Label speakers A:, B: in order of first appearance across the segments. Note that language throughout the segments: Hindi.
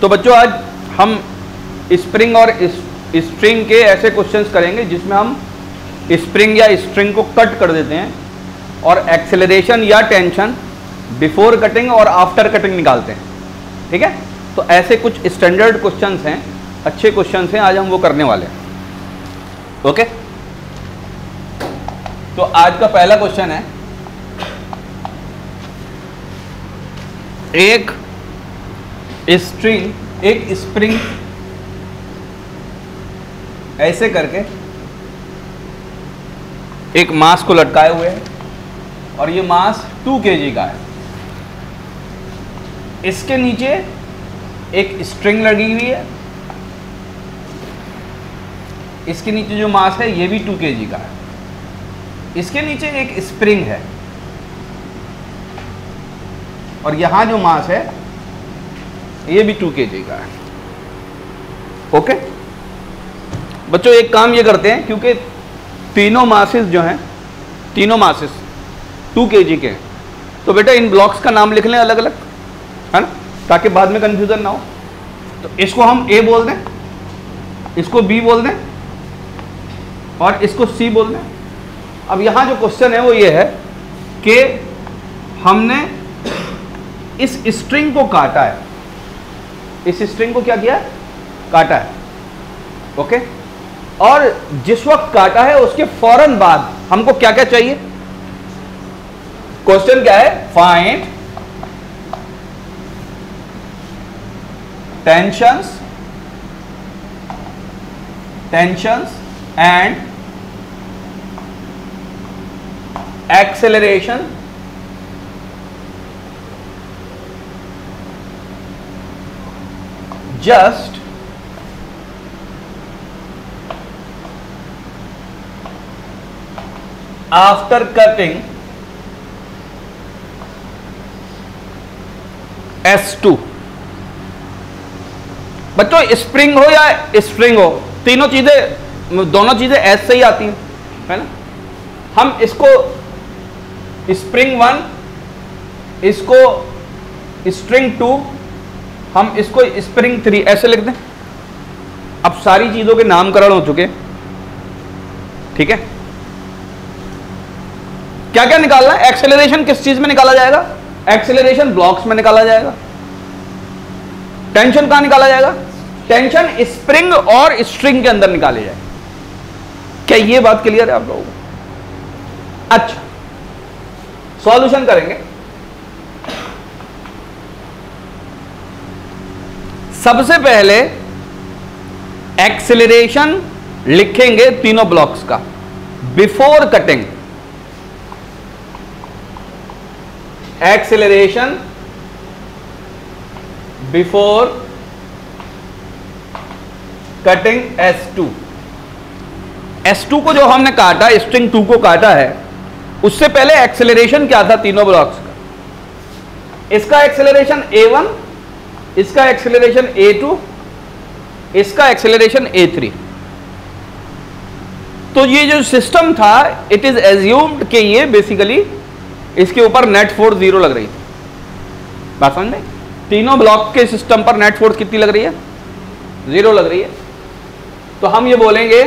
A: तो बच्चों, आज हम स्प्रिंग और स्ट्रिंग के ऐसे क्वेश्चंस करेंगे जिसमें हम स्प्रिंग या स्ट्रिंग को कट कर देते हैं और एक्सेलरेशन या टेंशन बिफोर कटिंग और आफ्टर कटिंग निकालते हैं। ठीक है? तो ऐसे कुछ स्टैंडर्ड क्वेश्चंस हैं, अच्छे क्वेश्चंस हैं, आज हम वो करने वाले हैं। ओके तो आज का पहला क्वेश्चन है, एक स्ट्रिंग एक स्प्रिंग ऐसे करके एक मास को लटकाए हुए है और ये मास टू के का है। इसके नीचे एक स्ट्रिंग लगी हुई है। इसके नीचे जो मास है, ये भी टू के का है। इसके नीचे एक स्प्रिंग है। और यहाँ जो मास है ये भी टू के का है। ओके बच्चों, एक काम ये करते हैं, क्योंकि तीनों मासेस जो हैं, तीनों मासेस टू के के हैं। तो बेटा, इन ब्लॉक्स का नाम लिख लें अलग अलग है ना? ताकि बाद में कंफ्यूजन ना हो। तो इसको हम ए बोल दें, इसको बी बोल दें, और इसको सी बोल दें। अब यहाँ जो क्वेश्चन है वो ये है कि हमने इस स्ट्रिंग को काटा है। इस स्ट्रिंग को क्या किया? काटा है। ओके और जिस वक्त काटा है, उसके फ़ौरन बाद हमको क्या क्या चाहिए? क्वेश्चन क्या है? Find tensions tensions and acceleration just after cutting S2 बच्चों स्प्रिंग हो या स्प्रिंग हो, तीनों चीज़ें, दोनों चीज़ें एस से ही आती हैं, है ना? हम इसको स्प्रिंग वन इसको स्ट्रिंग टू हम इसको स्प्रिंग थ्री ऐसे लिख दें। अब सारी चीज़ों के नामकरण हो चुके ठीक है? क्या क्या निकालना है? एक्सेलरेशन किस चीज़ में निकाला जाएगा? एक्सेलरेशन ब्लॉक्स में निकाला जाएगा। टेंशन कहाँ निकाला जाएगा? टेंशन स्प्रिंग और स्ट्रिंग के अंदर निकाले जाए क्या ये बात क्लियर है आप लोगों को? अच्छा। सॉल्यूशन करेंगे। सबसे पहले एक्सेलरेशन लिखेंगे तीनों ब्लॉक्स का before cutting acceleration before cutting S2 S2 को जो हमने काटा स्ट्रिंग 2 को काटा है, उससे पहले एक्सेलरेशन क्या था तीनों ब्लॉक्स का? इसका एक्सेलरेशन A1 इसका एक्सेलरेशन A2 इसका एक्सेलरेशन A3 तो ये जो सिस्टम था इट इज़ एज्यूम्ड कि ये बेसिकली इसके ऊपर नेट फोर्स ज़ीरो लग रही थी। बात समझ में तीनों ब्लॉक के सिस्टम पर नेट फोर्स कितनी लग रही है? ज़ीरो लग रही है। तो हम ये बोलेंगे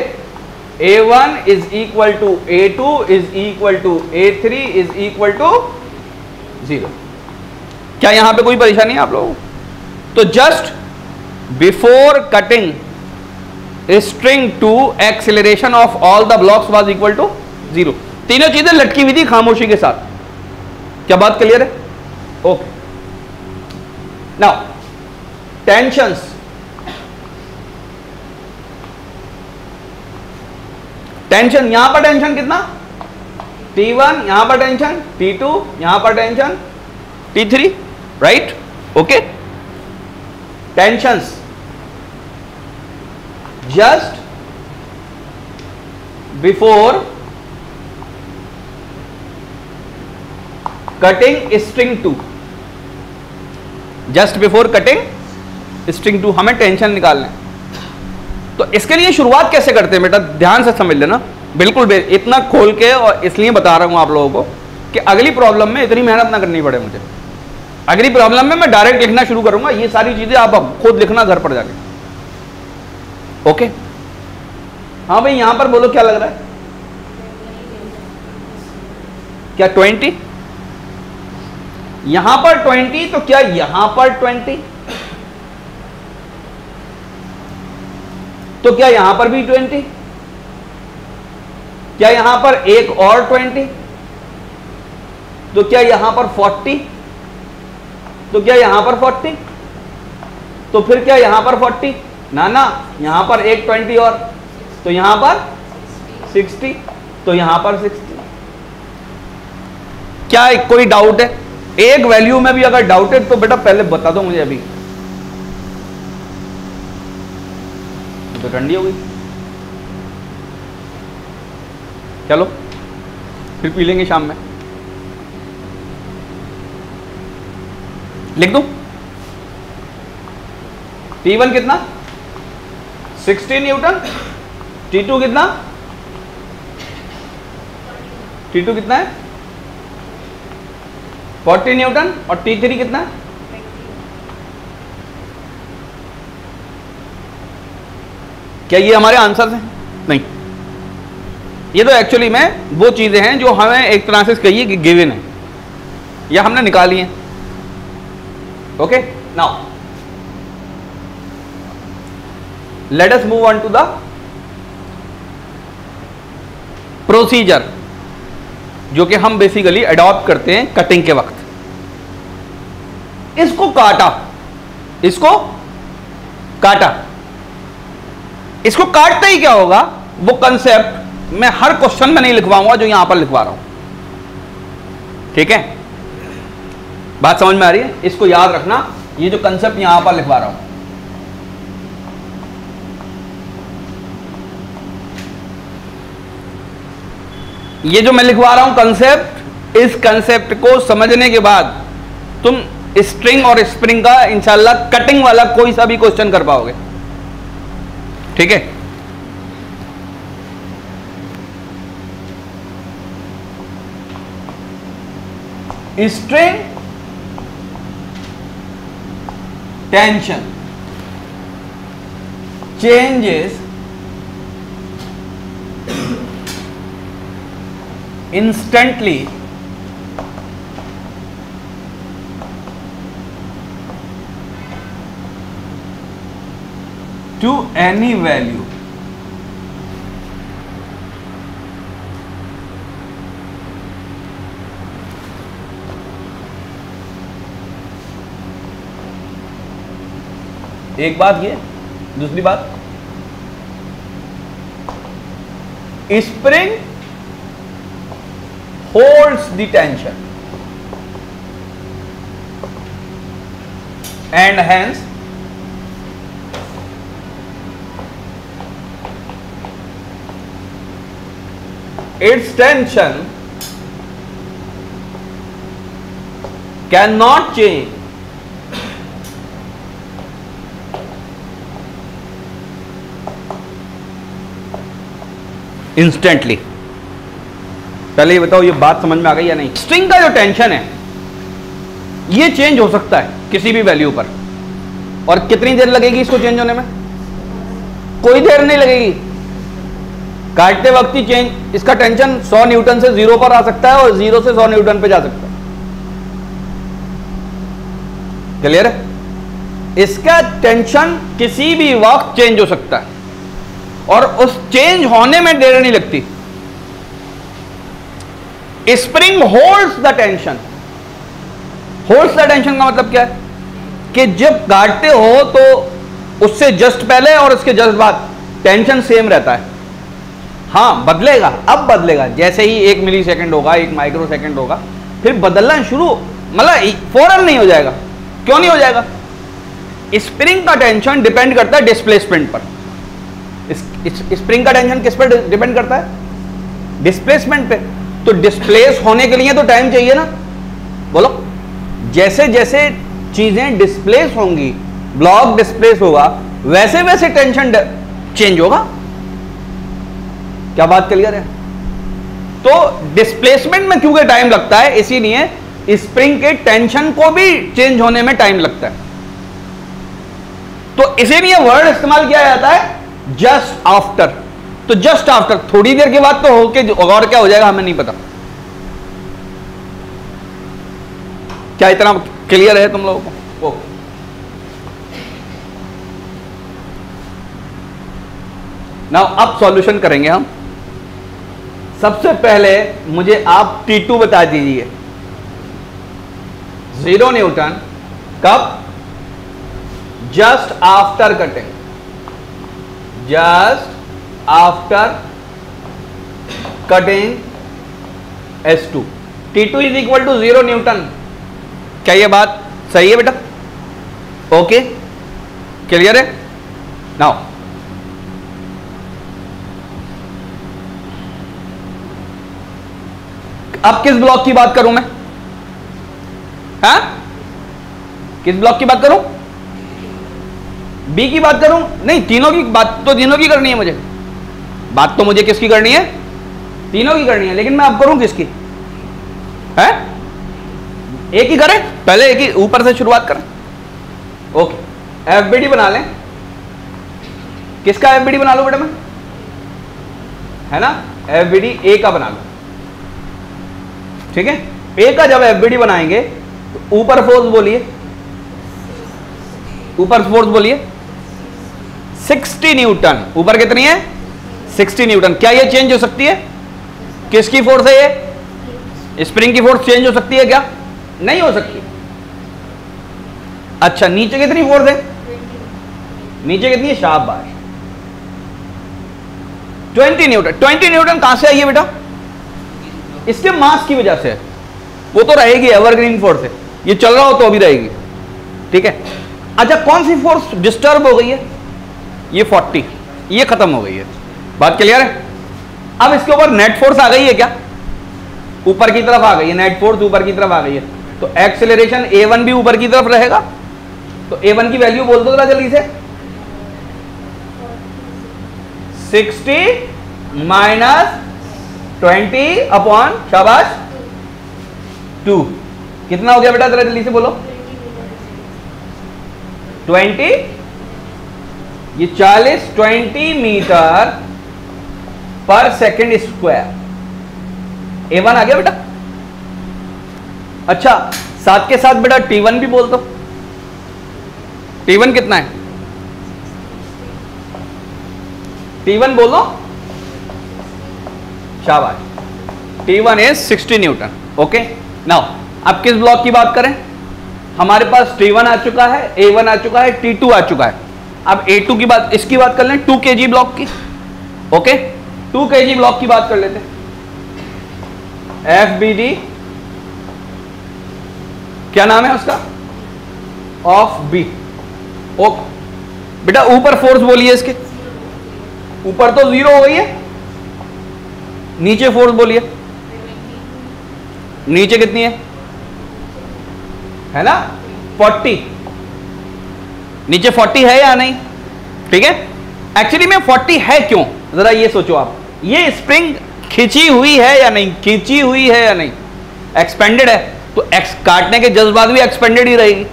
A: A one is equal to A two is equal to A three is equal to zero क्या यहाँ पे कोई परेशानी है आप लोगों को? तो just before cutting string two acceleration of all the blocks was equal to zero तीनों चीज़ें लटकी हुई थी खामोशी के साथ। क्या बात क्लियर है? ओके नाउ टेंशंस टेंशन यहाँ पर टेंशन कितना? T1 वन यहाँ पर टेंशन T2 टू यहाँ पर tension T3 right okay tensions. Just before cutting string two just before cutting string two हमें टेंशन निकालना है। तो इसके लिए शुरुआत कैसे करते हैं बेटा? ध्यान से समझ लेना। बिल्कुल इतना खोल के और इसलिए बता रहा हूँ आप लोगों को कि अगली प्रॉब्लम में इतनी मेहनत ना करनी पड़े मुझे। अगली प्रॉब्लम में मैं डायरेक्ट लिखना शुरू करूँगा। ये सारी चीज़ें आप अब खुद लिखना घर पर जाके। ओके हाँ भाई, यहाँ पर बोलो, क्या लग रहा है? क्या ट्वेंटी यहाँ पर ट्वेंटी तो क्या यहाँ पर ट्वेंटी तो क्या यहाँ पर भी ट्वेंटी क्या यहाँ पर एक और ट्वेंटी तो क्या यहाँ पर फोर्टी तो क्या यहाँ पर फोर्टी? तो फिर क्या यहाँ पर फोर्टी? ना ना, यहाँ पर एक ट्वेंटी और तो यहाँ पर सिक्सटी तो यहाँ पर सिक्सटी। क्या कोई डाउट है? एक वैल्यू में भी अगर डाउटेड तो बेटा पहले बता दो मुझे अभी। तो ठंडी हो गई। चलो, फिर पी लेंगे शाम में। लिख दू? टी वन कितना? 60 न्यूटन। टी टू कितना? टी टू कितना है? 40 न्यूटन। और टी थ्री कितना है? क्या ये हमारे आंसर हैं? नहीं। ये तो एक्चुअली में वो चीज़ें हैं जो हमें एक तरह से कहिए कि गिवन है। या हमने निकाली हैं। Okay now let us move on to the procedure जो कि हम बेसिकली अडॉप्ट करते हैं कटिंग के वक्त। इसको काटा। इसको काटा। इसको काटते ही क्या होगा? वो कंसेप्ट मैं हर क्वेश्चन में नहीं लिखवाऊँगा, जो यहाँ पर लिखवा रहा हूँ। ठीक है? बात समझ में आ रही है? इसको याद रखना, ये जो कंसेप्ट यहाँ पर लिखवा रहा हूँ। ये जो मैं लिखवा रहा हूँ कंसेप्ट इस कंसेप्ट को समझने के बाद तुम स्ट्रिंग और स्प्रिंग का इंशाल्लाह कटिंग वाला कोई सा भी क्वेश्चन कर पाओगे। ठीक है? String tension. Changes instantly to any value. एक बात ये, दूसरी बात। Spring holds the tension and hence its tension can not change instantly. पहले ये बताओ, ये बात समझ में आ गई या नहीं? स्ट्रिंग का जो टेंशन है, ये चेंज हो सकता है किसी भी वैल्यू पर। और कितनी देर लगेगी इसको चेंज होने में? कोई देर नहीं लगेगी। काटते वक्त ही चेंज इसका टेंशन 100 न्यूटन से ज़ीरो पर आ सकता है और ज़ीरो से 100 न्यूटन पे जा सकता है। क्लियर है? इसका टेंशन किसी भी वक्त चेंज हो सकता है। और उस चेंज होने में देर नहीं लगती। Spring holds the tension holds the tension का मतलब क्या है? कि जब काटते हो तो उससे जस्ट पहले और उसके जस्ट बाद टेंशन सेम रहता है। हाँ बदलेगा, अब बदलेगा। जैसे ही एक मिली सेकेंड होगा, एक माइक्रो सेकेंड होगा, फिर बदलना शुरू मतलब फ़ौरन नहीं हो जाएगा। क्यों नहीं हो जाएगा? स्प्रिंग का टेंशन डिपेंड करता है डिस्प्लेसमेंट पर। स्प्रिंग का टेंशन किस पर डिपेंड करता है? डिस्प्लेसमेंट पे। तो डिस्प्लेस होने के लिए तो टाइम चाहिए ना। बोलो। जैसे जैसे चीज़ें डिस्प्लेस होंगी ब्लॉक डिस्प्लेस होगा, वैसे वैसे टेंशन चेंज होगा। क्या बात क्लियर है? तो डिस्प्लेसमेंट में क्योंकि टाइम लगता है, इसीलिए स्प्रिंग के टेंशन को भी चेंज होने में टाइम लगता है। तो इसीलिए वर्ड इस्तेमाल किया जाता है जस्ट आफ्टर तो जस्ट आफ्टर थोड़ी देर के बाद तो होके और क्या हो जाएगा हमें नहीं पता। क्या इतना क्लियर है तुम लोगों को? ओके नाउ अब सॉल्यूशन करेंगे हम। सबसे पहले मुझे आप T2 बता दीजिए। ज़ीरो न्यूटन कब? Just after cutting just after cutting S2 T2 is equal to zero newton क्या ये बात सही है बेटा? ओके क्लियर है? नाउ अब किस ब्लॉक की बात करूँ मैं? हा? किस ब्लॉक की बात करूँ? बी की बात करूँ? नहीं, तीनों की बात तो तीनों की करनी है मुझे। बात तो मुझे किसकी करनी है? तीनों की करनी है, लेकिन मैं अब करूँ किसकी? है? एक ही करें? पहले एक ही ऊपर से शुरुआत करें। ओके, एफबीडी बना लें। किसका एफबीडी बना लो बेटा मैं? है ना? एफ़ ए का बना लो। ठीक है? ए का जब एफबीडी बनाएँगे तो ऊपर फोर्स बोलिए। ऊपर फोर्स बोलिए। 60 न्यूटन। ऊपर कितनी है? 60 न्यूटन। क्या ये चेंज हो सकती है? किसकी फोर्स है ये? स्प्रिंग की फोर्स चेंज हो सकती है क्या? नहीं हो सकती। अच्छा नीचे कितनी फोर्स है? नीचे कितनी है? शाबाश। 20 न्यूटन। 20 न्यूटन कहाँ से आई है बेटा? इसके मास की वजह से। वो तो रहेगी एवरग्रीन फोर्स है ये चल रहा हो तो अभी रहेगी। ठीक है? अच्छा कौन सी फोर्स डिस्टर्ब हो गई है? ये 40 ये खत्म हो गई है। बात क्लियर है? अब इसके ऊपर नेट फोर्स आ गई है क्या? ऊपर की तरफ़ आ गई है नेट फोर्स ऊपर की तरफ़ आ गई है। तो एक्सेलरेशन ए वन भी ऊपर की तरफ़ रहेगा? तो ए वन की वैल्यू बोल दो जरा जल्दी से। 60 माइनस ट्वेंटी अपॉन शाबाश टू कितना हो गया बेटा? जरा जल्दी से बोलो। ट्वेंटी ये चालीस twenty metre per second square. A one आ गया बेटा। अच्छा साथ के साथ बेटा टी वन भी बोल दो। टी वन कितना है? टी वन बोलो शाबाश। T one is sixty newton okay now अब किस ब्लॉक की बात करें? हमारे पास टी वन आ चुका है ए वन आ चुका है टी टू आ चुका है। अब ए टू की बात, इसकी बात कर लें टू के जी ब्लॉक की okay two K G block की बात कर लेते एफ़ बी डी क्या नाम है उसका? ऑफ़ बी ओके बेटा, ऊपर फोर्स बोलिए इसके। ऊपर तो ज़ीरो हो गई है, नीचे फोर्स बोलिए। नीचे कितनी है? है ना? 40 नीचे 40 है या नहीं? ठीक है? एक्चुअली में 40 है क्यों? जरा ये सोचो आप। ये स्प्रिंग खींची हुई है या नहीं? खींची हुई है या नहीं? एक्सपेंडेड है। तो एक्स काटने के जज्बात भी एक्सपेंडेड ही रहेगी।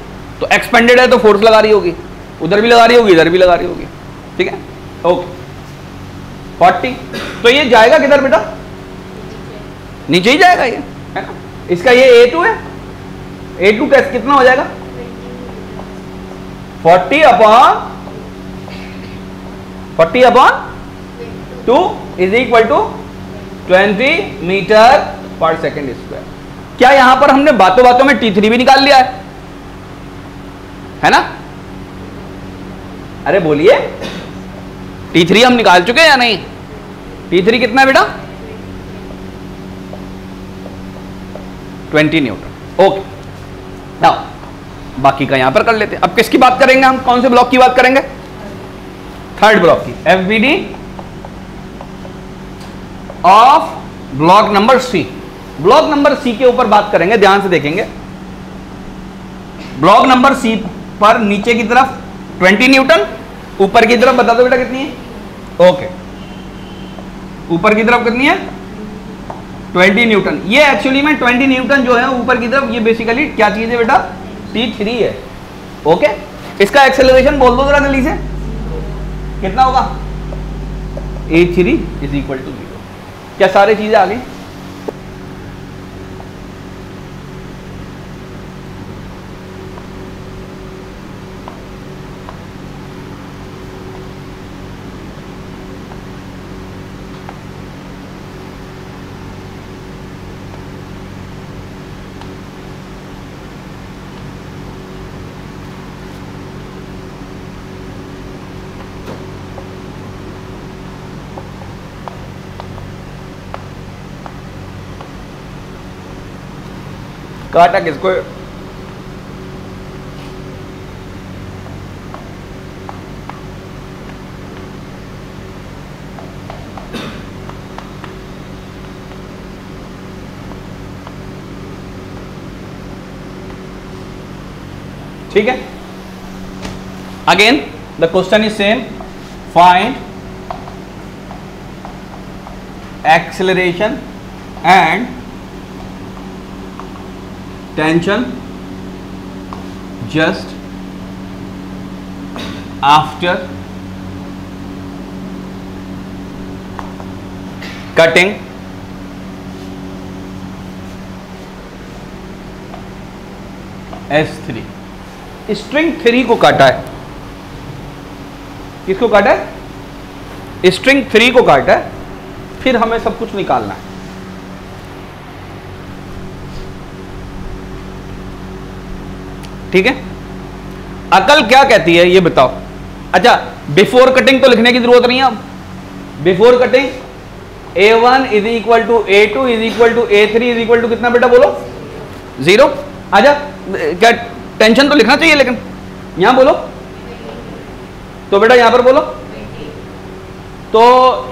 A: तो एक्सपेंडेड है तो फोर्स लगा रही होगी। उधर भी लगा रही होगी, इधर भी लगा रही होगी। ठीक है? ओके फोर्टी तो ये जाएगा किधर बेटा? नीचे ही जाएगा ये, है ना? इसका ये ए टू है। ए टू टेस्ट कितना हो जाएगा? Forty upon forty upon two is equal to twenty metre per second square क्या यहाँ पर हमने बातों बातों में टी थ्री भी निकाल लिया है? है ना? अरे बोलिए टी थ्री हम निकाल चुके हैं या नहीं? टी थ्री कितना बेटा? Twenty Newton. ओके नाउ बाकी का यहाँ पर कर लेते हैं। अब किसकी बात करेंगे हम? कौन से ब्लॉक की बात करेंगे? थर्ड ब्लॉक की। F B D of block number C block number C के ऊपर बात करेंगे, ध्यान से देखेंगे। ब्लॉक नंबर सी पर नीचे की तरफ़ 20 न्यूटन ऊपर की तरफ़ बता दो बेटा कितनी है? ओके ऊपर की तरफ़ कितनी है? 20 न्यूटन ये एक्चुअली में 20 न्यूटन जो है, ऊपर की तरफ़ ये बेसिकली क्या चीज़ है बेटा? टी थ्री है। ओके इसका एक्सेलरेशन बोल दो जरा जल्दी से। कितना होगा? A three is equal to zero क्या सारी चीज़ें आ गई? काटा किसको? ठीक है? Again the question is same find acceleration and tension. Just after cutting S three string three को काटा है। किसको काटा है? स्ट्रिंग थ्री को काटा है। फिर हमें सब कुछ निकालना है। ठीक है? अकल क्या कहती है, ये बताओ। अच्छा बिफोर कटिंग तो लिखने की ज़रूरत नहीं है अब। Before cutting A one is equal to A two is equal to A three is equal to कितना बेटा बोलो? ज़ीरो अच्छा क्या टेंशन तो लिखना चाहिए लेकिन? यहाँ बोलो। तो बेटा यहाँ पर बोलो। तो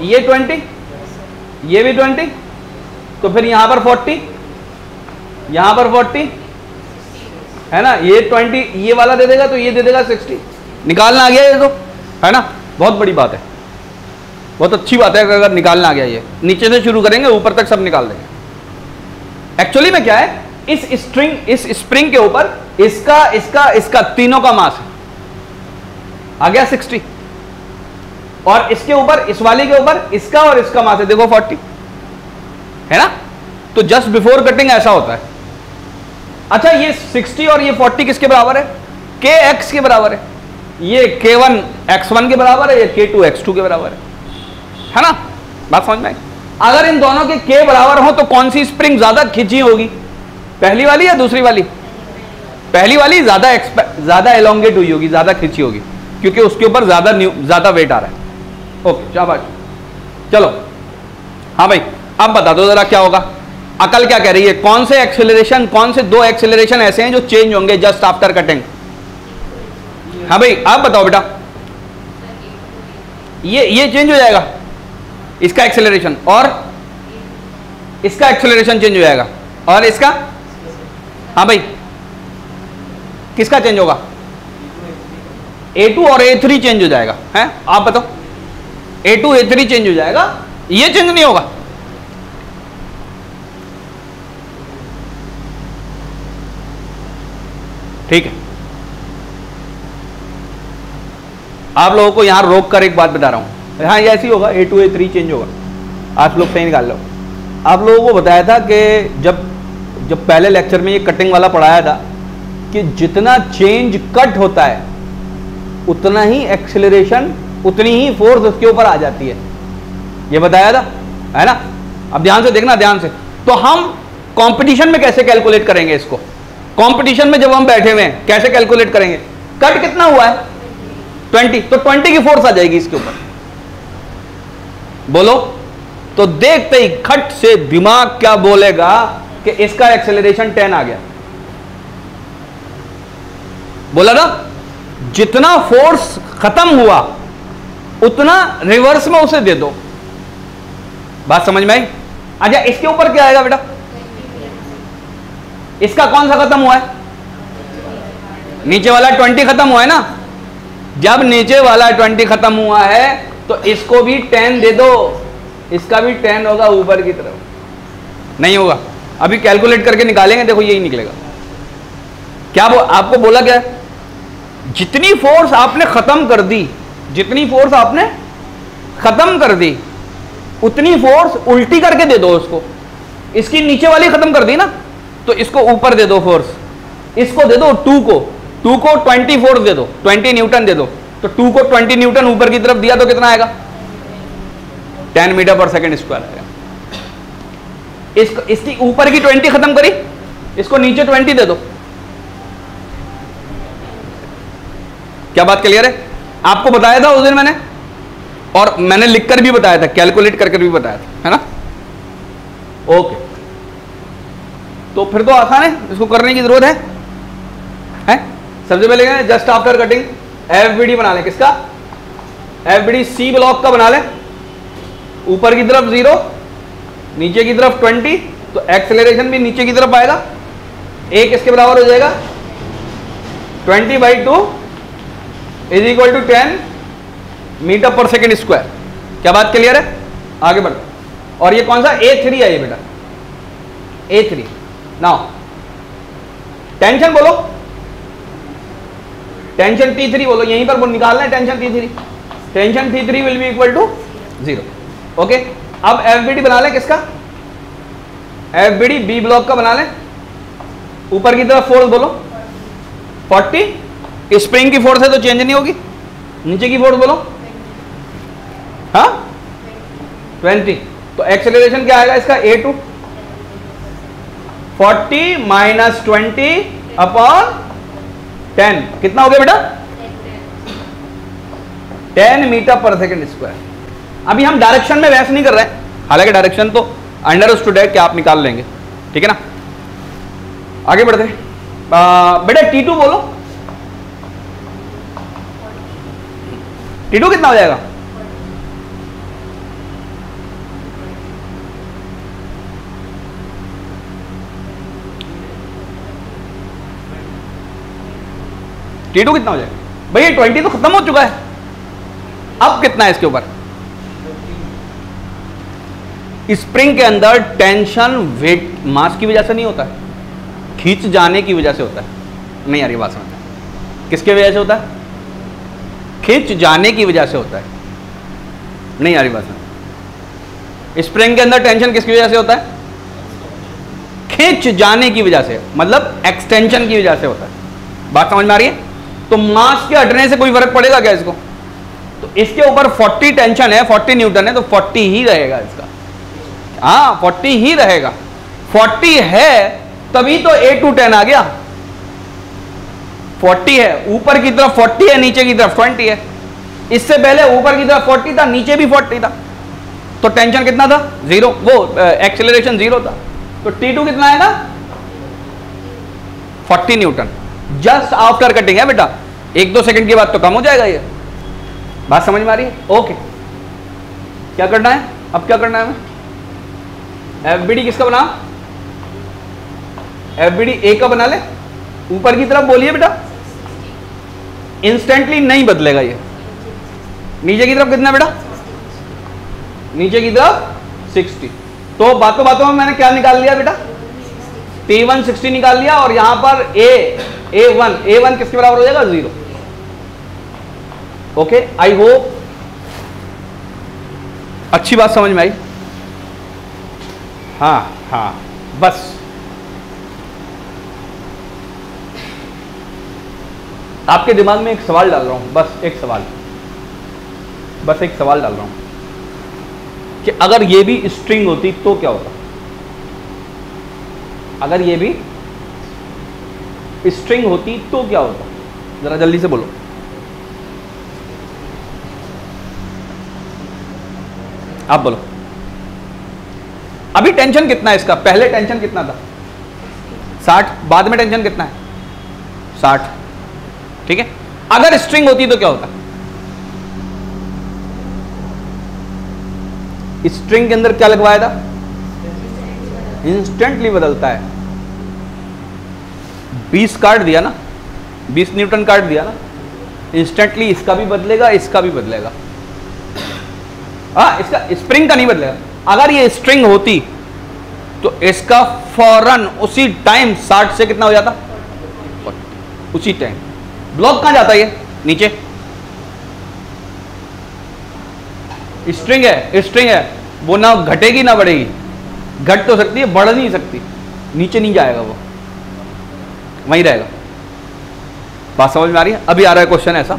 A: ये ट्वेंटी ये भी ट्वेंटी तो फिर यहाँ पर फोर्टी यहाँ पर फोर्टी है ना? ये ट्वेंटी ये वाला दे देगा तो ये दे देगा सिक्सटी निकालना आ गया ये तो है ना? बहुत बड़ी बात है। बहुत अच्छी बात है अगर निकालना आ गया ये। नीचे से शुरू करेंगे, ऊपर तक सब निकाल देंगे। एक्चुअली में क्या है? इस स्ट्रिंग इस स्प्रिंग के ऊपर इसका इसका इसका तीनों का मास है। आ गया सिक्सटी और इसके ऊपर, इस वाले के ऊपर इसका और इसका मास है। देखो फोर्टी है ना? तो जस्ट बिफोर कटिंग ऐसा होता है। अच्छा ये 60 और ये 40 किसके बराबर है? के एक्स के बराबर है। ये के वन एक्स वन के बराबर है, ये के टू एक्स टू के बराबर है। है ना? बात समझ में अगर इन दोनों के के बराबर हो तो कौन सी स्प्रिंग ज़्यादा खिंची होगी? पहली वाली या दूसरी वाली? पहली वाली ज़्यादा ज़्यादा एलोंगेट हुई होगी, ज़्यादा खिंची होगी, क्योंकि उसके ऊपर ज़्यादा ज़्यादा वेट आ रहा है। ओके चलो। हाँ भाई, अब बता दो जरा क्या होगा। अकल क्या कह रही है? कौन से एक्सेलरेशन कौन से दो एक्सेलरेशन ऐसे हैं जो चेंज होंगे जस्ट आफ्टर कटिंग हाँ भाई, आप बताओ बेटा। ये ये चेंज हो जाएगा। इसका एक्सेलरेशन और इसका एक्सेलरेशन चेंज हो जाएगा। और इसका? हाँ भाई। किसका चेंज होगा? A2 और A3 चेंज हो जाएगा। है? आप बताओ। A2 A3 चेंज हो जाएगा। ये चेंज नहीं होगा। ठीक है? आप लोगों को यहाँ रोक कर एक बात बता रहा हूँ। हाँ ये ऐसी होगा A two A three change होगा। आप लोग सही निकाल लो। आप लोगों को बताया था कि जब जब पहले लेक्चर में ये कटिंग वाला पढ़ाया था कि जितना चेंज कट होता है, उतना ही एक्सेलरेशन उतनी ही फोर्स उसके ऊपर आ जाती है। ये बताया था? है ना? अब ध्यान से देखना, ध्यान से। तो हम कंपटीशन में कैसे कैलकुलेट करेंगे इसको? कंपटीशन में जब हम बैठे हुए हैं, कैसे कैलकुलेट करेंगे? कट कितना हुआ है? ट्वेंटी तो ट्वेंटी की फोर्स आ जाएगी इसके ऊपर। बोलो? तो देखते ही खट से दिमाग क्या बोलेगा कि इसका एक्सेलरेशन टेन आ गया। बोला ना? जितना फोर्स खत्म हुआ, उतना रिवर्स में उसे दे दो। बात समझ में आई? अच्छा इसके ऊपर क्या आएगा बेटा? इसका कौन सा खत्म हुआ है? नीचे वाला ट्वेंटी खत्म हुआ है ना? जब नीचे वाला ट्वेंटी खत्म हुआ है तो इसको भी टेन दे दो। इसका भी टेन होगा ऊपर की तरफ़। नहीं होगा। अभी कैलकुलेट करके निकालेंगे देखो यही निकलेगा। क्या बो, आपको बोला क्या जितनी फोर्स आपने खत्म कर दी जितनी फोर्स आपने खत्म कर दी उतनी फोर्स उल्टी करके दे दो उसको। इसकी नीचे वाली खत्म कर दी ना? तो इसको ऊपर दे दो फोर्स इसको दे दो टू को. टू को ट्वेंटी फोर्स दे दो. ट्वेंटी न्यूटन दे दो. तो टू को ट्वेंटी न्यूटन ऊपर की तरफ़ दिया तो कितना आएगा? Ten metre per second square आएगा. इसको इसकी ऊपर की ट्वेंटी खत्म करी. इसको नीचे ट्वेंटी दे दो. क्या बात क्लियर है? आपको बताया था उस दिन मैंने? और मैंने लिखकर भी बताया था कैलकुलेट करके भी बताया था, है ना? ओके तो फिर तो आसान है, इसको करने की ज़रूरत है। है? सबसे पहले जस्ट आफ्टर कटिंग एफ़ बना ले किसका? एफ़ सी ब्लॉक का बना ले। ऊपर की तरफ़ ज़ीरो नीचे की तरफ़ ट्वेंटी तो एक्सेलरेशन भी नीचे की तरफ़ आएगा। एक इसके बराबर हो जाएगा? Twenty by two is equal to ten metre per second square क्या बात क्लियर है? आगे बढ़ो। और ये कौन सा? ए थ्री है ये बेटा। ए थ्री नाउ टेंशन बोलो। टेंशन टी थ्री बोलो, यहीं पर निकालना है tension T three tension T three will be equal to zero okay अब एफ़ बी डी बना लें किसका? एफ़ बी ब्लॉक का बना लें। ऊपर की तरफ़ फोर्स बोलो। फोर्टी स्प्रिंग की फोर्स है तो चेंज नहीं होगी। नीचे की फोर्स बोलो। हाँ? ट्वेंटी तो एक्सेलरेशन क्या आएगा इसका? A two forty minus twenty upon ten. कितना हो गया बेटा? Ten metre per second square. अभी हम डायरेक्शन में वैसे नहीं कर रहे हैं। हालाँकि डायरेक्शन तो अंडर स्टूड है कि आप निकाल लेंगे। ठीक है ना? आगे बढ़ते बेटा टी टू बोलो। टी टू कितना हो जाएगा? टी टू कितना हो जाएगा? भैया ट्वेंटी तो खत्म हो चुका है। अब कितना है इसके ऊपर? स्प्रिंग के अंदर टेंशन वेट मास की वजह से नहीं होता खींच जाने की वजह से होता है। नहीं आ रही बात समझ किसके वजह से होता है? खींच जाने की वजह से होता है। नहीं आ रही बात समझ स्प्रिंग के अंदर टेंशन किसकी वजह से होता है? खींच जाने की वजह से मतलब एक्सटेंशन की वजह से होता है। बात समझ में आ रही है? तो मास के हटने से कोई फ़र्क पड़ेगा क्या इसको? तो इसके ऊपर 40 टेंशन है 40 न्यूटन है तो 40 ही रहेगा इसका। हाँ फोर्टी ही रहेगा। फोर्टी है, तभी तो ए टू टेन आ गया। फोर्टी है, ऊपर की तरफ़ फोर्टी है, नीचे की तरफ़ ट्वेंटी है। इससे पहले ऊपर की तरफ़ फोर्टी था, नीचे भी फोर्टी था। तो टेंशन कितना था? ज़ीरो वो एक्सेलरेशन ज़ीरो था। तो टी टू कितना आएगा forty newton just after cutting है बेटा? एक दो सेकंड के बाद तो कम हो जाएगा ये। बात समझ में आ रही है? ओके क्या करना है? अब क्या करना है हमें? किसका बना? एफ़ ए का बना ले। ऊपर की तरफ़ बोलिए बेटा। इंस्टेंटली नहीं बदलेगा ये। नीचे की तरफ़ कितना बेटा? नीचे की तरफ़ 60 तो बातों बातों में मैंने क्या निकाल लिया बेटा? टी वन सिक्सटी निकाल लिया और यहाँ पर ए ए वन ए वन किसके बराबर हो जाएगा? ज़ीरो ओके आई होप अच्छी बात समझ में आई। हाँ हाँ बस। आपके दिमाग में एक सवाल डाल रहा हूँ, बस एक सवाल। बस एक सवाल डाल रहा हूँ कि अगर ये भी स्ट्रिंग होती तो क्या होता? अगर ये भी स्ट्रिंग होती तो क्या होता? जरा जल्दी से बोलो। आप बोलो। अभी टेंशन कितना है इसका? पहले टेंशन कितना था? साठ। बाद में टेंशन कितना है? साठ। ठीक है? अगर स्ट्रिंग होती तो क्या होता? स्ट्रिंग के अंदर क्या लगवाया था? इंस्टेंटली बदलता है। 20 कार्ड दिया ना 20 न्यूटन कार्ड दिया ना, इंस्टेंटली इसका भी बदलेगा, इसका भी बदलेगा। हाँ इसका स्प्रिंग का नहीं बदलेगा। अगर ये स्ट्रिंग होती तो इसका फ़ौरन उसी टाइम 60 से कितना हो जाता? उसी टाइम। ब्लॉक कहाँ जाता है ये? नीचे। स्ट्रिंग है स्ट्रिंग है। वो ना घटेगी, ना बढ़ेगी। घट तो सकती है, बढ़ नहीं सकती। नीचे नहीं जाएगा वो। वहीं रहेगा। बात समझ में आ रही है? अभी आ रहा है क्वेश्चन ऐसा।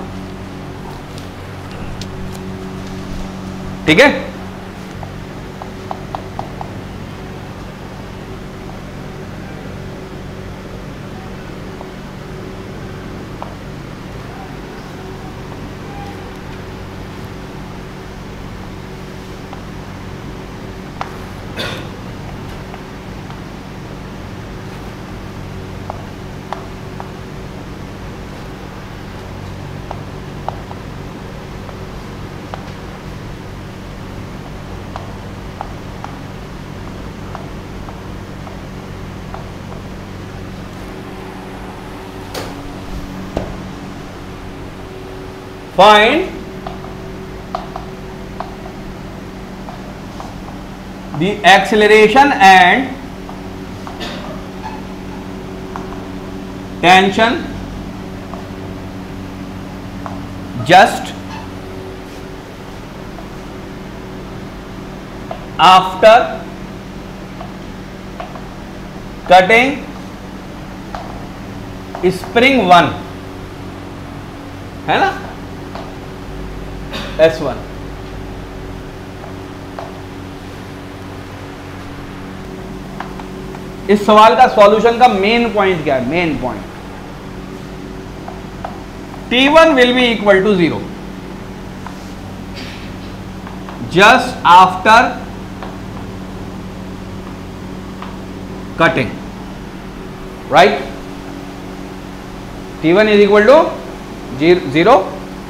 A: ठीक है? Find the acceleration and tension just after cutting spring 1 है ना एस वन इस सवाल का सॉल्यूशन का मेन पॉइंट क्या है? Main point T one will be equal to zero just after cutting right T one is equal to zero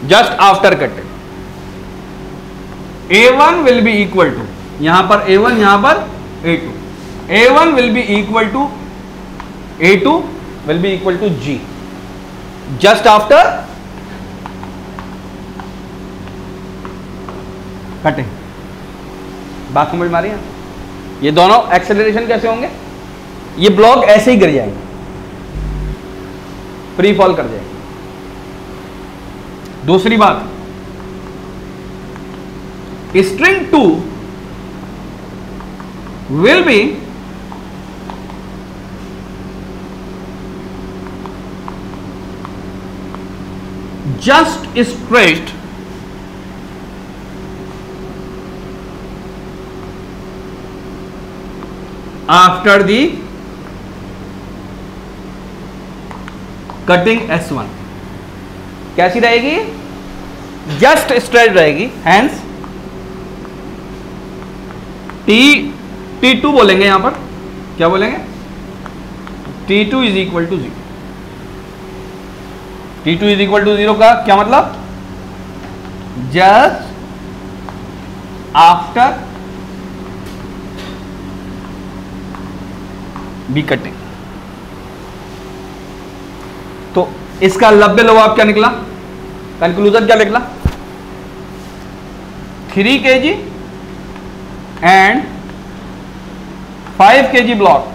A: just after cutting A one will be equal to यहाँ पर ए वन यहाँ पर A two A one will be equal to A two will be equal to G just after cutting बात समझ मारी है ये दोनों एक्सेलरेशन कैसे होंगे? ये ब्लॉक ऐसे ही गिर जाएँगे। फ्री फॉल कर जाएगी। दूसरी बात string 2 will be just straight after the cutting S1 कैसी रहेगी जस्ट स्ट्रेट रहेगी हैंस टी टी टू बोलेंगे यहाँ पर। क्या बोलेंगे? T two is equal to zero T two is equal to zero का क्या मतलब? जस्ट आफ्टर बी कटिंग तो इसका लब्बे लोग क्या निकला? कंक्लूजन क्या निकला? थ्री के G and five K G block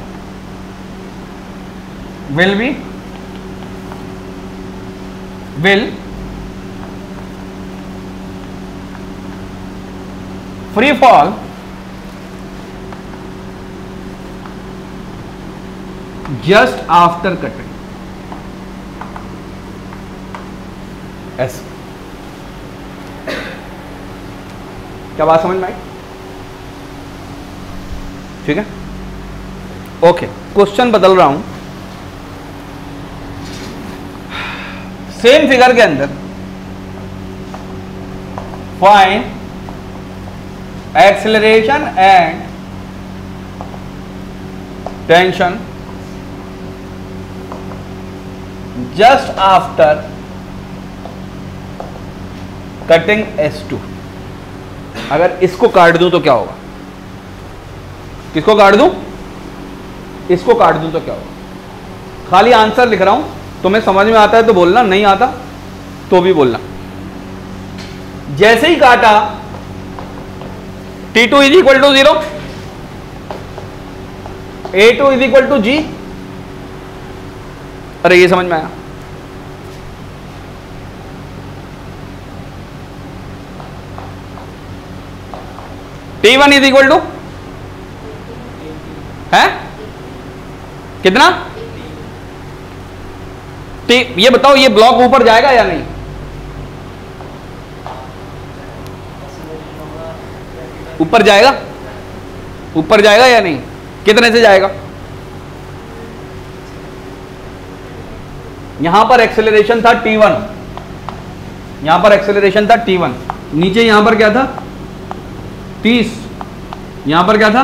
A: will be will free fall just after cutting S क्या बात समझ में आई? ठीक है? ओके क्वेश्चन बदल रहा हूँ। सेम फिगर के अंदर fine acceleration and tension just after cutting S2 अगर इसको काट दूँ तो क्या होगा? किसको काट दूँ? इसको काट दूँ तो क्या होगा? खाली आंसर लिख रहा हूँ। तुम्हें समझ में आता है तो बोलना, नहीं आता तो भी बोलना। जैसे ही काटा T two is equal to zero A two is equal to G अरे, ये समझ में आया। T one is equal to है? कितना? ये बताओ, ये ब्लॉक ऊपर जाएगा या नहीं? ऊपर जाएगा? ऊपर जाएगा या नहीं? कितने से जाएगा? यहाँ पर एक्सेलरेशन था T1 यहाँ पर एक्सेलरेशन था T1 नीचे यहाँ पर क्या था? 30 यहाँ पर क्या था?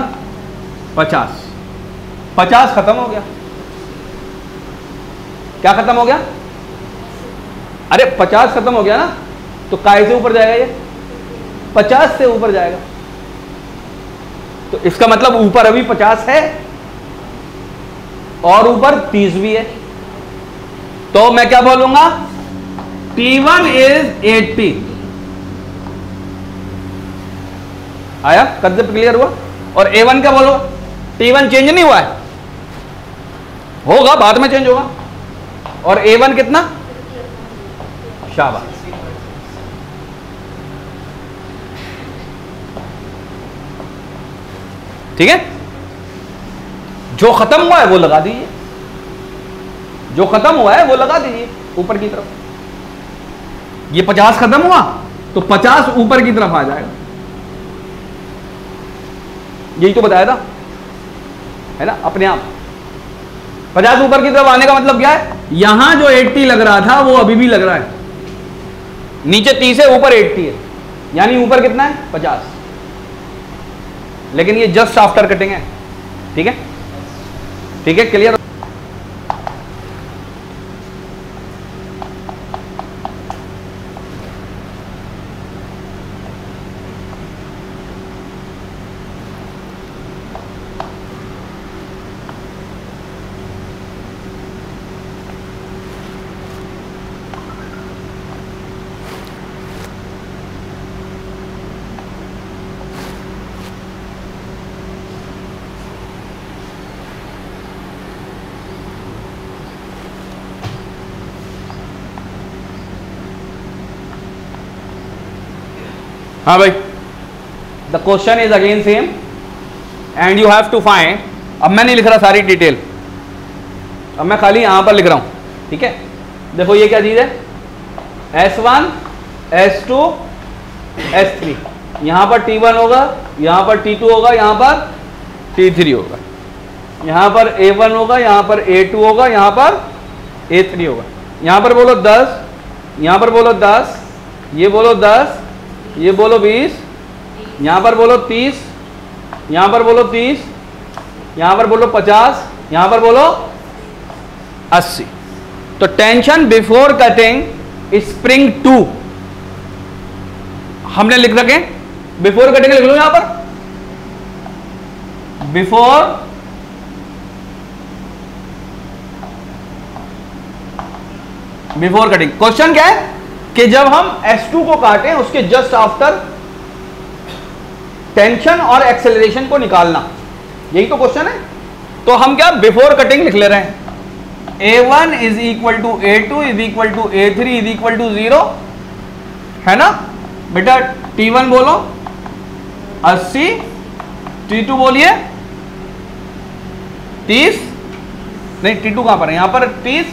A: 50 50 खत्म हो गया। क्या खत्म हो गया? अरे 50 खत्म हो गया ना तो काय से ऊपर जाएगा ये? 50 से ऊपर जाएगा। तो इसका मतलब ऊपर अभी 50 है, और ऊपर 30 भी है। तो मैं क्या बोलूँगा? टी वन इज़ 80 आया? कंसेप्ट क्लियर हुआ? और A1 क्या बोलो? T1 चेंज नहीं हुआ है? होगा, बाद में चेंज होगा। और ए वन कितना? शाबाश। ठीक है? जो खत्म हुआ है, वो लगा दीजिए। जो खत्म हुआ है, वो लगा दीजिए, ऊपर की तरफ़। ये पचास खत्म हुआ तो पचास ऊपर की तरफ़ आ जाएगा। यही तो बताया था। है ना? अपने आप। पचास ऊपर की तरफ़ आने का मतलब क्या है? यहाँ जो 80 लग रहा था, वो अभी भी लग रहा है। नीचे 30 है, ऊपर 80 है। यानी ऊपर कितना है? 50 लेकिन ये जस्ट आफ्टर कटिंग है। ठीक है? ठीक है? क्लियर हाँ भाई। The question is again same and you have to find अब मैं नहीं लिख रहा सारी डिटेल अब मैं खाली यहाँ पर लिख रहा हूँ, ठीक है? देखो ये क्या चीज़ है? S one S two S three यहाँ पर टी वन होगा, यहाँ पर टी टू होगा, यहाँ पर टी थ्री होगा। यहाँ पर ए वन होगा, यहाँ पर ए टू होगा, यहाँ पर ए थ्री होगा। यहाँ पर बोलो दस, यहाँ पर बोलो दस, ये बोलो दस ये बोलो बीस। यहाँ पर बोलो तीस। यहाँ पर बोलो तीस। यहाँ पर बोलो पचास। यहाँ पर बोलो अस्सी। तो tension before cutting spring two हमने लिख रखे बिफोर कटिंग लिख लो यहाँ पर? बिफोर बिफोर कटिंग क्वेश्चन क्या है? कि जब हम S2 को काटें, उसके जस्ट आफ्टर टेंशन और एक्सेलरेशन को निकालना। यही तो क्वेश्चन है। तो हम क्या बिफोर कटिंग लिख ले रहे हैं? A one is equal to A two is equal to A three is equal to zero है ना? बेटा T1 बोलो। 80 T2 बोलिए। 30 नहीं T2 कहाँ पर है? यहाँ पर 30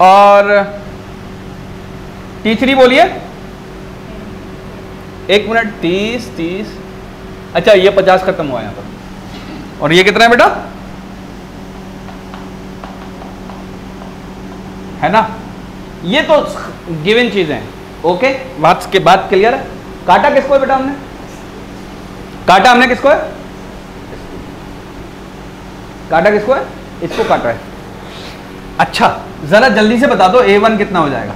A: और टी थ्री बोलिए। एक मिनट, तीस तीस। अच्छा ये पचास खत्म हुआ यहाँ पर। और ये कितना है बेटा? है ना? ये तो गिवन चीज़ें हैं। ओके? बात के, बात क्लियर है? काटा किसको है बेटा हमने? काटा हमने किसको है? काटा किसको है? इसको काटा है। अच्छा जरा जल्दी से बता दो ए वन कितना हो जाएगा?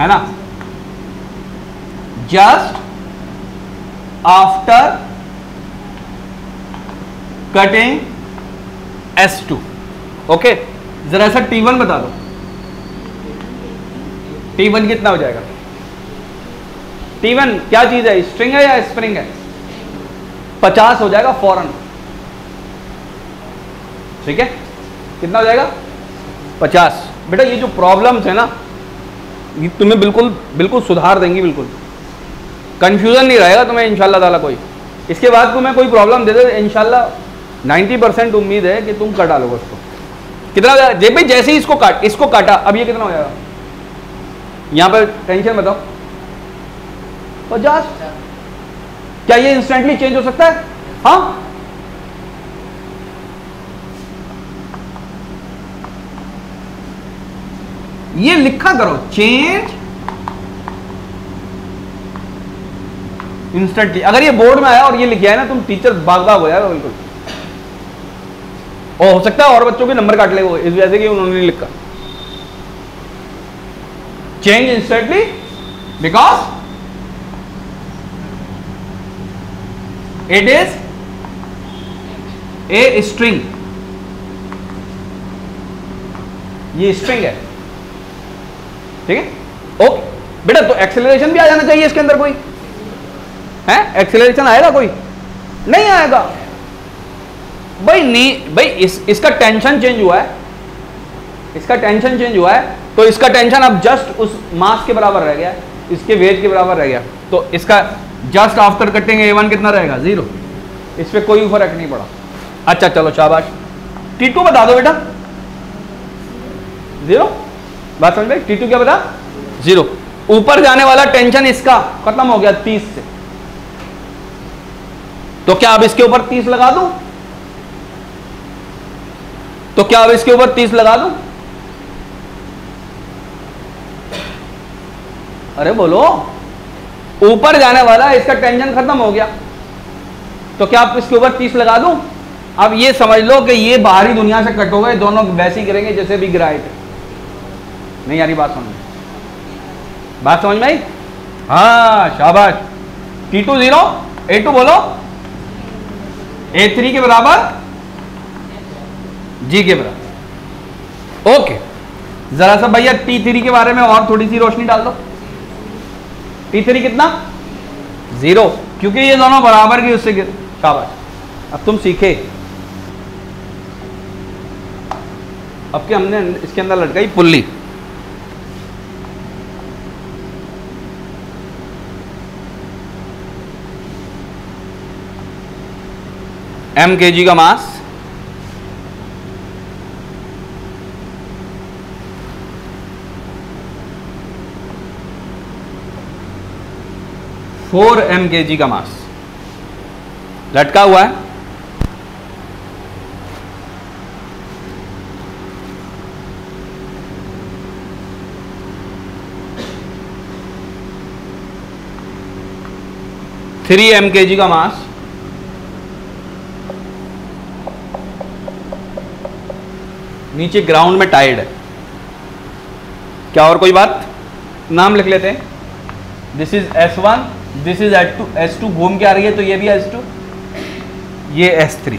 A: है ना? Just after cutting S two okay जरा सा टी वन बता दो। टी वन कितना हो जाएगा? टी वन क्या चीज़ है? स्ट्रिंग है या स्प्रिंग है? पचास हो जाएगा फ़ौरन ठीक है? कितना हो जाएगा? पचास। बेटा, ये जो प्रॉब्लम्स है ना ये तुम्हें बिल्कुल बिल्कुल सुधार देंगी बिल्कुल। कंफ्यूजन नहीं रहेगा तुम्हें इंशाल्लाह ताला कोई। इसके बाद तुम्हें कोई प्रॉब्लम दे दे इंशाल्लाह 90 परसेंट उम्मीद है कि तुम कर डालोगे उसको। कितना जे भाई जैसे ही इसको काट इसको काटा अब ये कितना हो जाएगा? यहाँ पर टेंशन बताओ पचास? क्या ये इंस्टेंटली चेंज हो सकता है? हाँ? ये लिखा करो चेंज इंस्टेंटली अगर ये बोर्ड में आया और ये लिखा है ना, तुम टीचर भाग भाग हो जाएगा बिल्कुल। और हो सकता है और बच्चों के नंबर काट ले वो, इस वजह से कि उन्होंने लिखा। Change instantly because it is a string ये स्ट्रिंग है। ठीक है? ओके। बेटा तो एक्सेलरेशन भी आ जाना चाहिए इसके अंदर कोई? है? एक्सेलरेशन आएगा कोई? नहीं आएगा। भाई नहीं भाई, इस, इसका टेंशन चेंज हुआ है। इसका टेंशन चेंज हुआ है। तो इसका टेंशन अब जस्ट उस मास के बराबर रह गया। इसके वेट के बराबर रह गया। तो इसका जस्ट आफ्टर कटिंग ए कितना रहेगा? ज़ीरो इस पर कोई फ़र्क नहीं पड़ा। अच्छा चलो, शाबाश। टू बता दो बेटा। ज़ीरो बात समझ में टी टू क्या बता? ज़ीरो ऊपर जाने वाला टेंशन इसका खत्म हो गया तीस से। तो क्या अब इसके ऊपर तीस लगा दू? तो क्या अब इसके ऊपर तीस लगा दू? अरे बोलो। ऊपर जाने वाला इसका टेंशन खत्म हो गया। तो क्या आप इसके ऊपर तीस लगा दूँ? अब ये समझ लो कि ये बाहरी दुनिया से कट हो गए, दोनों वैसे ही करेंगे जैसे भी गिराए थे। नहीं यारी बात समझ बात समझ में आई? हाँ शाबाश। T two zero A two बोलो। ए थ्री के बराबर? जी के बराबर। ओके जरा सा भैया टी थ्री के बारे में और थोड़ी सी रोशनी डाल दो। टी थ्री कितना? ज़ीरो क्योंकि ये दोनों बराबर की उससे शाबाश। अब तुम सीखे। अब के हमने इसके अंदर लटकाई पुल्ली? एम के जी का मास फोर एम के जी का मास लटका हुआ है. थ्री एम के जी का मास नीचे ग्राउंड में टाइड है। क्या और कोई बात? नाम लिख लेते हैं। This is S one this is S two S two घूम के आ रही है तो ये भी एस टू ये एस थ्री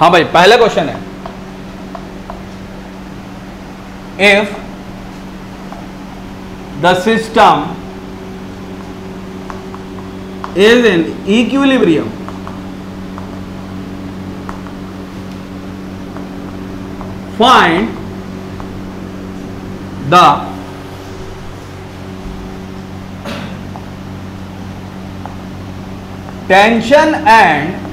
A: हाँ भाई, पहला क्वेश्चन है। If the system is in equilibrium find the tension and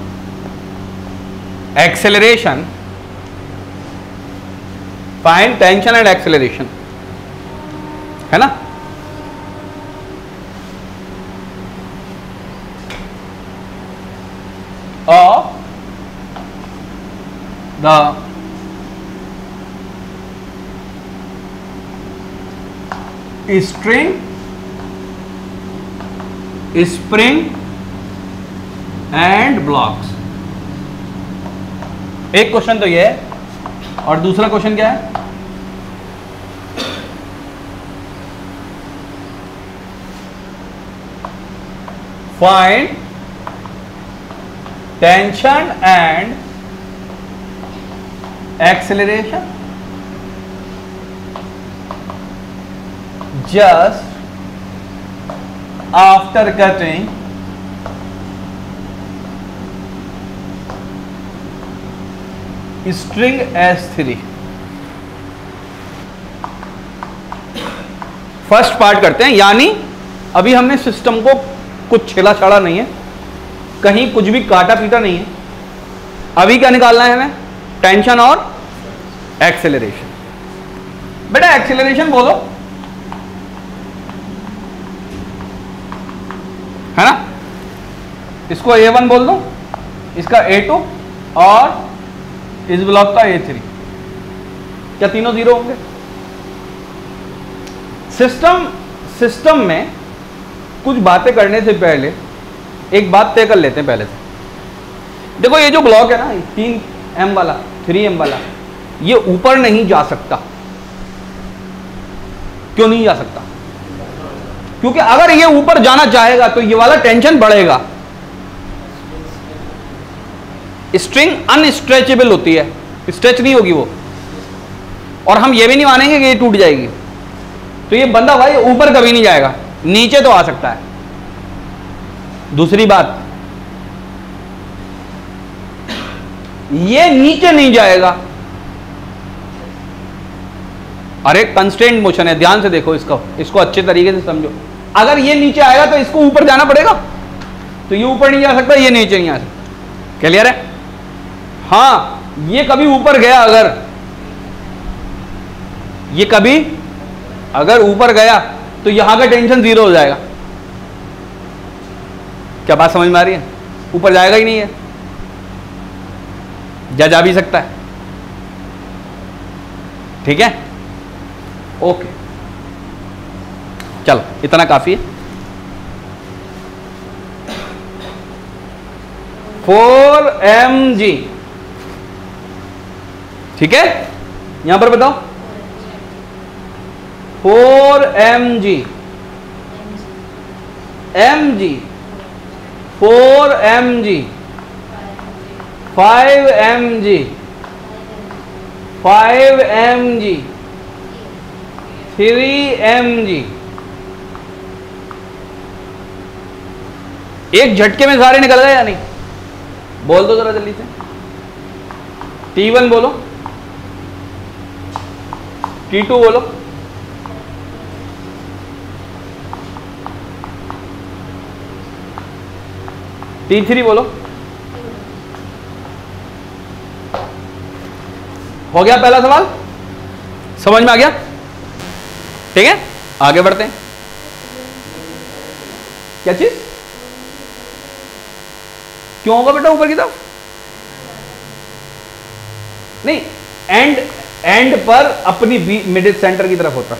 A: acceleration find tension and acceleration. है ना? Of the string spring and blocks एक क्वेश्चन तो ये है। और दूसरा क्वेश्चन क्या है? Find tension and acceleration just after cutting string S3 first part करते हैं, यानी अभी हमने सिस्टम को कुछ छेला छाड़ा नहीं है, कहीं कुछ भी काटा पीटा नहीं है। अभी क्या निकालना है हमें? टेंशन और एक्सेलरेशन बेटा एक्सेलरेशन बोलो। है ना? इसको ए वन बोल दो, इसका ए टू और इस ब्लॉक का ए थ्री क्या तीनों ज़ीरो होंगे? सिस्टम सिस्टम में कुछ बातें करने से पहले, एक बात तय कर लेते हैं पहले से। देखो, ये जो ब्लॉक है ना तीन एम वाला थ्री एम वाला, ये ऊपर नहीं जा सकता। क्यों नहीं जा सकता? क्योंकि अगर ये ऊपर जाना चाहेगा तो ये वाला टेंशन बढ़ेगा। स्ट्रिंग अनस्ट्रेचेबल होती है। स्ट्रेच नहीं होगी वो। और हम ये भी नहीं मानेंगे कि ये टूट जाएगी। तो ये बंदा भाई ऊपर कभी नहीं जाएगा, नीचे तो आ सकता है। दूसरी बात, ये नीचे नहीं जाएगा। अरे कंस्टेंट मोशन है, ध्यान से देखो इसको इसको अच्छे तरीके से समझो। अगर ये नीचे आएगा तो इसको ऊपर जाना पड़ेगा। तो ये ऊपर नहीं जा सकता, ये नीचे नहीं आ सकता। क्लियर है? हाँ, ये कभी ऊपर गया अगर, ये कभी अगर ऊपर गया तो यहाँ का टेंशन ज़ीरो हो जाएगा। क्या बात समझ में आ रही है? ऊपर जाएगा ही नहीं है। जा जा भी सकता है। ठीक है? ओके। चलो, इतना काफ़ी है। Four M G. ठीक है? यहाँ पर बताओ। Four M G. M G. Four M G. Five M G. Five M G. Three M G. एक झटके में सारे निकल गए या नहीं? बोल दो जरा जल्दी से। टी वन बोलो। टी टू बोलो। टी थ्री बोलो। हो गया पहला सवाल? समझ में आ गया? ठीक है? आगे बढ़ते हैं। क्या चीज़? क्यों होगा बेटा ऊपर की तरफ़? नहीं एंड एंड पर अपनी मिडिल सेंटर की तरफ़ होता।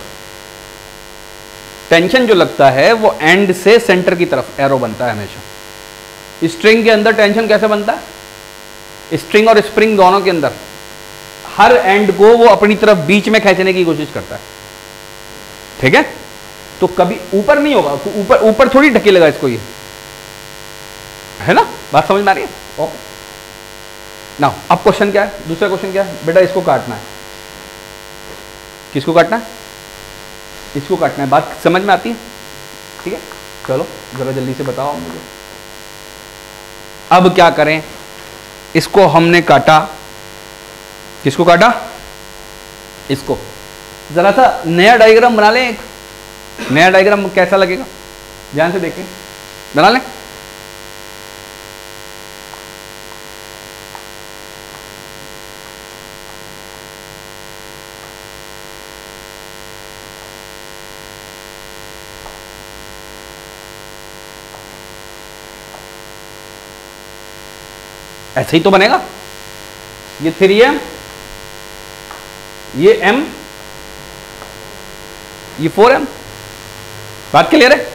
A: टेंशन जो लगता है, वो एंड से सेंटर की तरफ़ एरो बनता है हमेशा। स्ट्रिंग के अंदर टेंशन कैसे बनता? है स्ट्रिंग और स्प्रिंग दोनों के अंदर। हर एंड को वो अपनी तरफ़ बीच में खींचने की कोशिश करता है। ठीक है? तो कभी ऊपर नहीं होगा ऊपर ऊपर थोड़ी ढकेलेगा इसको ये। है ना? बात समझ में आ रही है? ओके ना अब क्वेश्चन क्या है? दूसरा क्वेश्चन क्या है? बेटा, इसको काटना है। किसको काटना है? इसको काटना है। बात समझ में आती है? ठीक है? चलो, जरा जल्दी से बताओ मुझे। अब क्या करें? इसको हमने काटा। किसको काटा? इसको। जरा सा नया डायग्राम बना लें एक। नया डायग्राम कैसा लगेगा? ध्यान से देखें। बना लें? ऐसे ही तो बनेगा। ये थ्री एम ये एम ये फोर एम बात क्लियर है?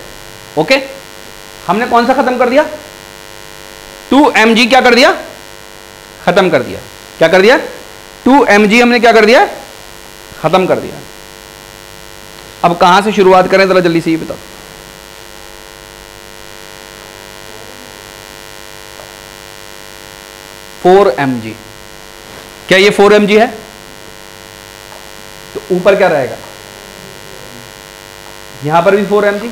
A: ओके हमने कौन सा खत्म कर दिया? टू एम जी क्या कर दिया? खत्म कर दिया। क्या कर दिया? टू एम जी हमने क्या कर दिया? खत्म कर दिया। अब कहाँ से शुरुआत करें? जरा जल्दी से ये बताओ। फोर एम जी क्या ये फोर एम जी है? तो ऊपर क्या रहेगा? यहाँ पर भी फोर एम जी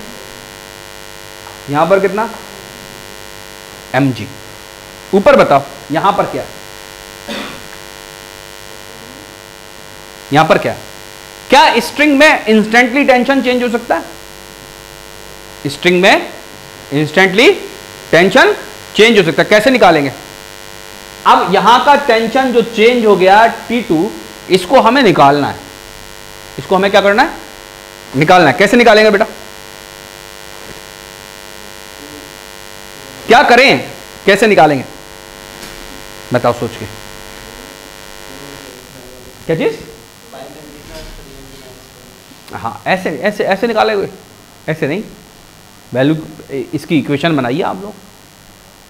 A: यहाँ पर कितना? एम जी ऊपर बताओ, यहाँ पर क्या? यहाँ पर क्या? क्या स्ट्रिंग में इंस्टेंटली टेंशन चेंज हो सकता है? स्ट्रिंग में इंस्टेंटली टेंशन चेंज हो सकता है। कैसे निकालेंगे? अब यहाँ का टेंशन जो चेंज हो गया T2 इसको हमें निकालना है। इसको हमें क्या करना है? निकालना है। कैसे निकालेंगे बेटा? क्या करें? कैसे निकालेंगे? बताओ सोच के। क्या चीज़? हाँ ऐसे ऐसे ऐसे निकाले हुए। ऐसे नहीं। वैल्यू इसकी इक्वेशन बनाइए आप लोग।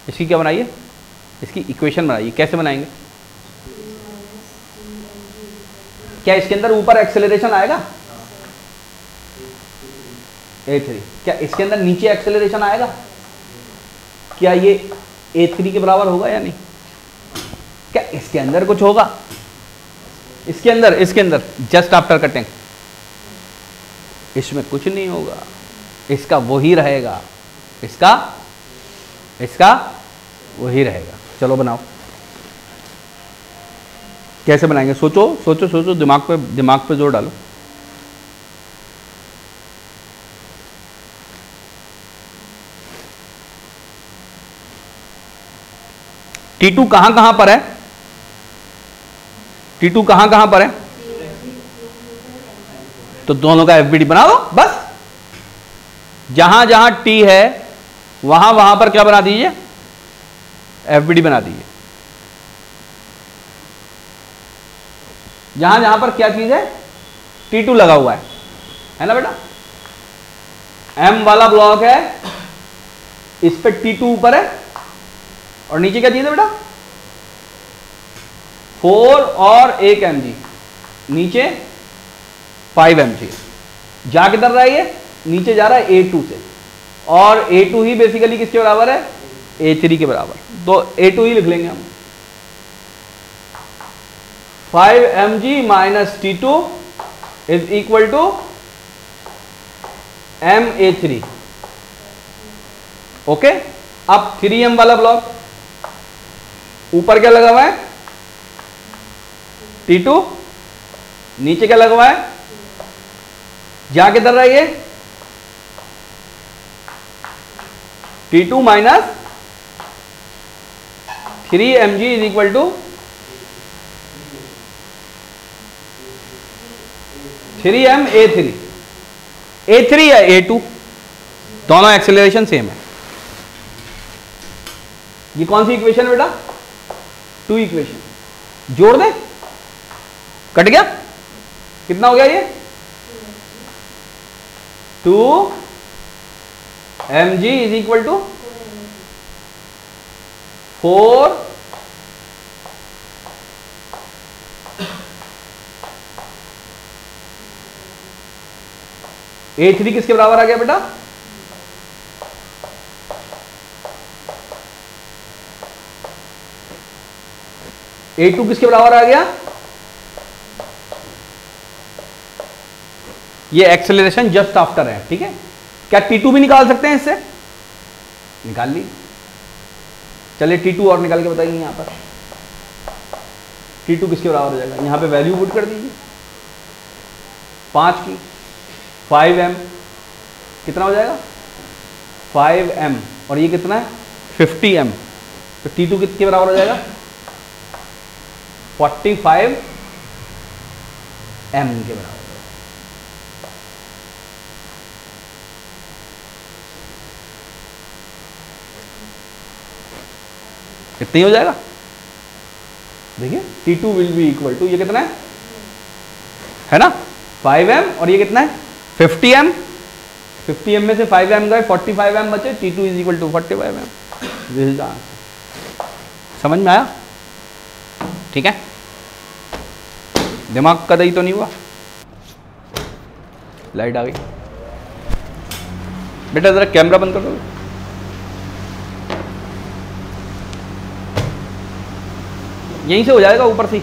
A: इसकी क्या बनाइए? इसकी इक्वेशन बनाइए। कैसे बनाएँगे? क्या इसके अंदर ऊपर एक्सेलरेशन आएगा? ए थ्री क्या इसके अंदर नीचे एक्सेलरेशन आएगा? क्या ये ए थ्री के बराबर होगा या नहीं? क्या इसके अंदर कुछ होगा? इसके अंदर इसके अंदर। जस्ट आफ्टर कटिंग इसमें कुछ नहीं होगा। इसका वही रहेगा। इसका इसका वही रहेगा। चलो बनाओ। कैसे बनाएँगे? सोचो सोचो सोचो, दिमाग पे दिमाग पे ज़ोर डालो। टी टू कहाँ कहाँ पर है? टी टू कहाँ कहाँ पर है? तो दोनों का एफबीडी बना दो, बस। जहाँ जहाँ टी है, वहाँ वहाँ पर क्या बना दीजिए? एफबीडी बना दीजिए जहाँ जहाँ पर क्या चीज़ है? टी टू लगा हुआ है। है ना बेटा? एम वाला ब्लॉक है, इस पर टी टू ऊपर है, और नीचे क्या चीज़ है बेटा? फोर और एक एम जी नीचे फाइव एम जी जा किधर रहा है ये? नीचे जा रहा है ए टू से। और ए टू ही बेसिकली किसके बराबर है? ए थ्री के बराबर। तो ए टू ही लिख लेंगे हम। Five M G minus T two is equal to M A three okay अब थ्री एम वाला ब्लॉक ऊपर क्या लगा हुआ है? टी टू नीचे क्या लगा हुआ है? जा किधर रहा है ये T two minus three M G is equal to three M A three. A three या ए टू? दोनों एक्सेलरेशन सेम है। ये कौन सी इक्वेशन बेटा? टू इक्वेशन जोड़ दे। कट गया? कितना हो गया ये? Two M G is equal to four A three किसके बराबर आ गया बेटा? ए टू किसके बराबर आ गया? ये एक्सेलरेशन जस्ट आफ्टर है, ठीक है? क्या टी टू भी निकाल सकते हैं इससे? निकाल ली। चलिए टी टू और निकाल के बताइए यहाँ पर। टी टू किसके बराबर हो जाएगा? यहाँ पे वैल्यू पुट कर दीजिए। पाँच की। फाइव एम कितना हो जाएगा? फाइव एम और ये कितना है? फिफ्टी एम तो टी टू कितने बराबर हो जाएगा? फोर्टी फाइव एम के बराबर। कितना ही हो जाएगा? देखिए T two will be equal to ये कितना है? है ना? फाइव एम और ये कितना है? फिफ्टी एम फिफ्टी एम में से फाइव एम गए फोर्टी फाइव एम बचे T two is equal to forty five M this is answer समझ में आया? ठीक है? दिमाग का दही तो नहीं हुआ? लाइट आ गई। बेटा जरा कैमरा बंद कर दो। यहीं से हो जाएगा ऊपर से।